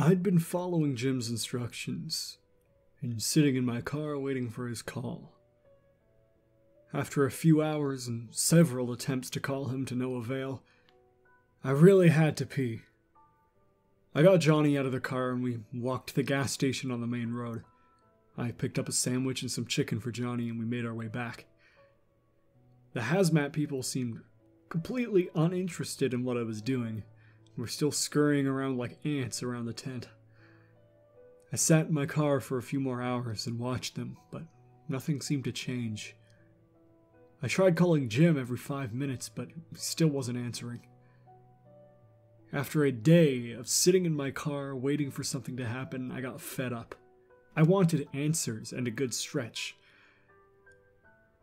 I'd been following Jim's instructions and sitting in my car waiting for his call. After a few hours and several attempts to call him to no avail, I really had to pee. I got Johnny out of the car and we walked to the gas station on the main road. I picked up a sandwich and some chicken for Johnny and we made our way back. The hazmat people seemed completely uninterested in what I was doing. We're still scurrying around like ants around the tent. I sat in my car for a few more hours and watched them, but nothing seemed to change. I tried calling Jim every five minutes, but he still wasn't answering. After a day of sitting in my car waiting for something to happen, I got fed up. I wanted answers and a good stretch.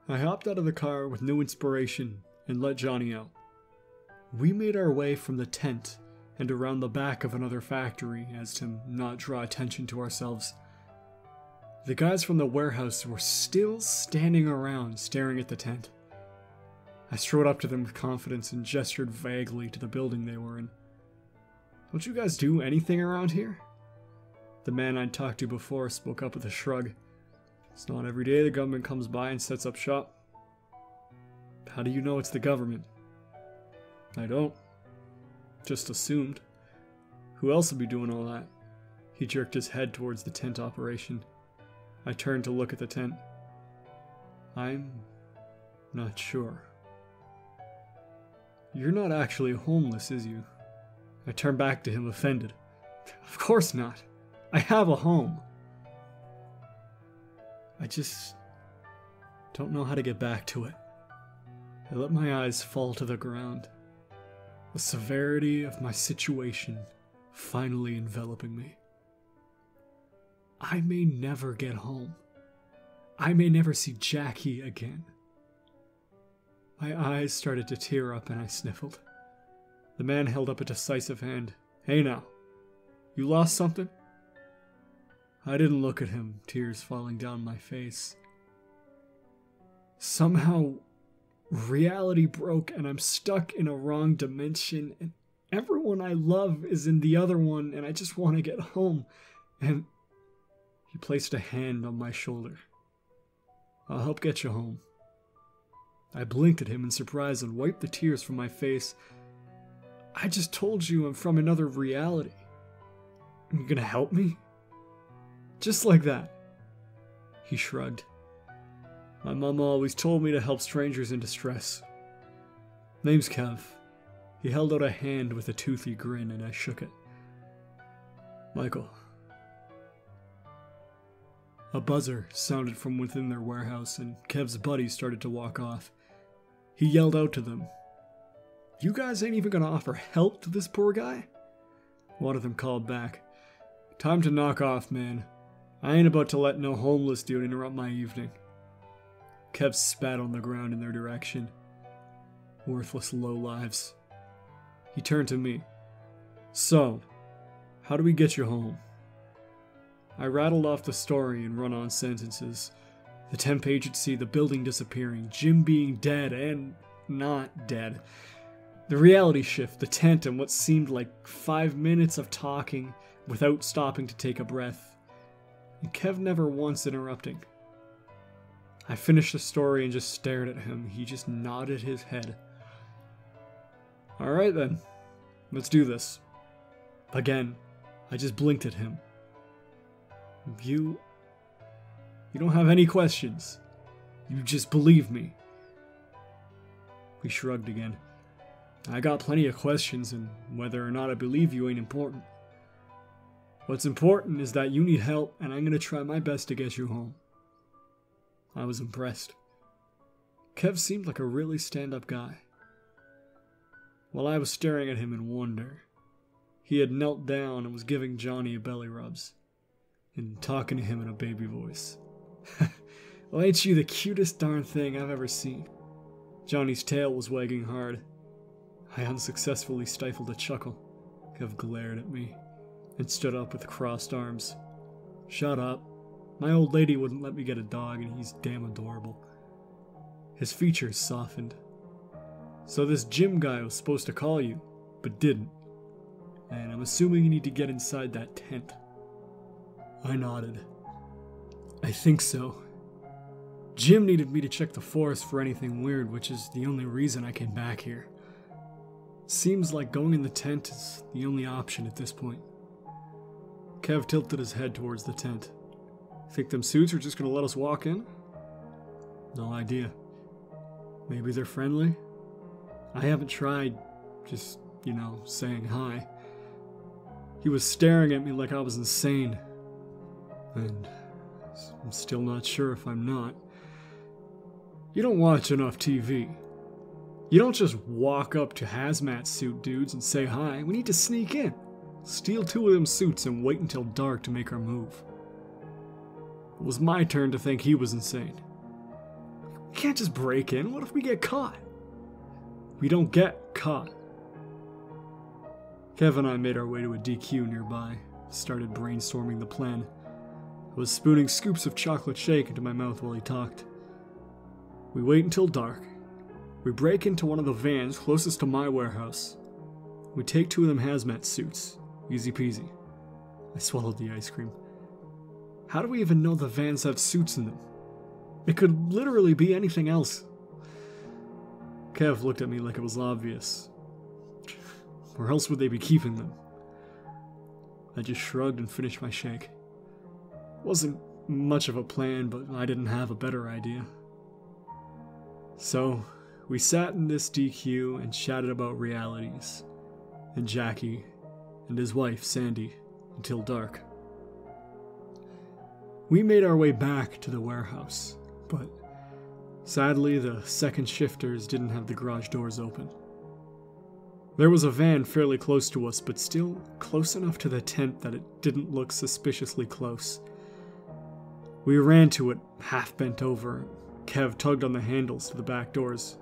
I hopped out of the car with no inspiration and let Johnny out. We made our way from the tent and around the back of another factory as to not draw attention to ourselves. The guys from the warehouse were still standing around staring at the tent. I strode up to them with confidence and gestured vaguely to the building they were in. Don't you guys do anything around here? The man I'd talked to before spoke up with a shrug. It's not every day the government comes by and sets up shop. How do you know it's the government? I don't. Just assumed. Who else would be doing all that? He jerked his head towards the tent operation. I turned to look at the tent. I'm not sure. You're not actually homeless, is you? I turned back to him, offended. Of course not. I have a home. I just don't know how to get back to it. I let my eyes fall to the ground, the severity of my situation finally enveloping me. I may never get home. I may never see Jackie again. My eyes started to tear up and I sniffled. The man held up a decisive hand. Hey now, you lost something? I didn't look at him, tears falling down my face. Somehow, reality broke and I'm stuck in a wrong dimension, and everyone I love is in the other one, and I just want to get home. And he placed a hand on my shoulder. I'll help get you home. I blinked at him in surprise and wiped the tears from my face. I just told you I'm from another reality. Are you gonna help me? Just like that. He shrugged. My mama always told me to help strangers in distress. Name's Kev. He held out a hand with a toothy grin and I shook it. Michael. A buzzer sounded from within their warehouse and Kev's buddies started to walk off. He yelled out to them, You guys ain't even gonna offer help to this poor guy? One of them called back, Time to knock off, man. I ain't about to let no homeless dude interrupt my evening. Kev spat on the ground in their direction. Worthless low lives. He turned to me. So, how do we get you home? I rattled off the story in run on sentences. The temp agency, the building disappearing, Jim being dead and not dead. The reality shift, the tent, and what seemed like five minutes of talking without stopping to take a breath and Kev never once interrupting. I finished the story and just stared at him. He just nodded his head. Alright then, let's do this. Again, I just blinked at him. You. You don't have any questions. You just believe me. He shrugged again. I got plenty of questions, and whether or not I believe you ain't important. What's important is that you need help, and I'm to try my best to get you home. I was impressed. Kev seemed like a really stand up guy. While I was staring at him in wonder, he had knelt down and was giving Johnny a belly rubs and talking to him in a baby voice. well, ain't you the cutest darn thing I've ever seen? Johnny's tail was wagging hard. I unsuccessfully stifled a chuckle. Kev glared at me and stood up with crossed arms. Shut up. My old lady wouldn't let me get a dog, and he's damn adorable. His features softened. So this Jim guy was supposed to call you, but didn't. and I'm assuming you need to get inside that tent. I nodded. I think so. Jim needed me to check the forest for anything weird, which is the only reason I came back here. Seems like going in the tent is the only option at this point. Kev tilted his head towards the tent. Think them suits are just gonna let us walk in? No idea. Maybe they're friendly? I haven't tried just, you know, saying hi. He was staring at me like I was insane. And I'm still not sure if I'm not. You don't watch enough TV. You don't just walk up to hazmat suit dudes and say hi. We need to sneak in, steal two of them suits, and wait until dark to make our move. It was my turn to think he was insane. We can't just break in. What if we get caught? We don't get caught. Kev and I made our way to a DQ nearby, started brainstorming the plan. I was spooning scoops of chocolate shake into my mouth while he talked. We wait until dark. We break into one of the vans closest to my warehouse. We take two of them hazmat suits. Easy peasy. I swallowed the ice cream. How do we even know the vans have suits in them? It could literally be anything else. Kev looked at me like it was obvious. Where else would they be keeping them? I just shrugged and finished my shake. Wasn't much of a plan, but I didn't have a better idea. So, we sat in this DQ and chatted about realities, and Jackie, and his wife, Sandy, until dark. We made our way back to the warehouse, but sadly, the second shifters didn't have the garage doors open. There was a van fairly close to us, but still close enough to the tent that it didn't look suspiciously close. We ran to it, half bent over. Kev tugged on the handles to the back doors.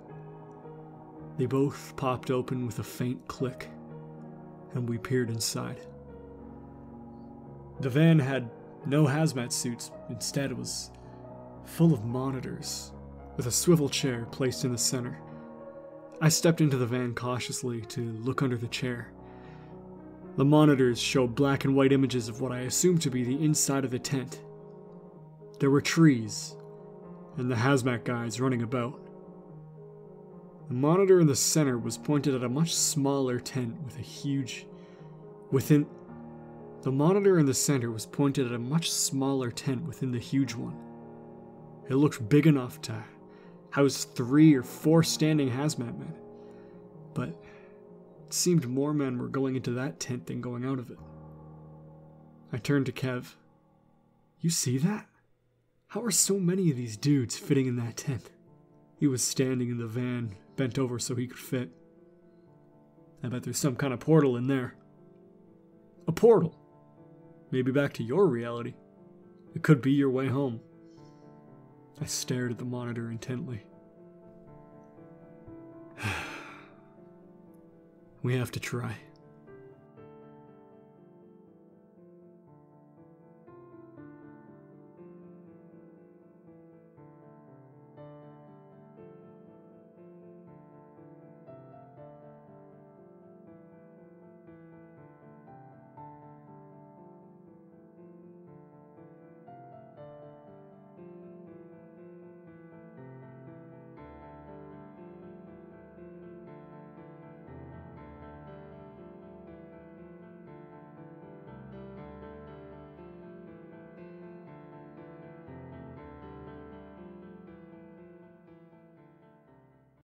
They both popped open with a faint click, and we peered inside. The van had no hazmat suits, instead, it was full of monitors, with a swivel chair placed in the center. I stepped into the van cautiously to look under the chair. The monitors showed black and white images of what I assumed to be the inside of the tent there were trees, and the hazmat guys running about. The monitor in the center was pointed at a much smaller tent with a huge. Within. The monitor in the center was pointed at a much smaller tent within the huge one. It looked big enough to house three or four standing hazmat men, but it seemed more men were going into that tent than going out of it. I turned to Kev. You see that? How are so many of these dudes fitting in that tent? He was standing in the van, bent over so he could fit. I bet there's some kind of portal in there. A portal. Maybe back to your reality. It could be your way home. I stared at the monitor intently. we have to try.